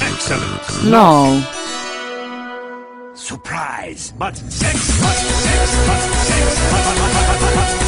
Excellent. No. Surprise. But but but but, but, but, but, but, but.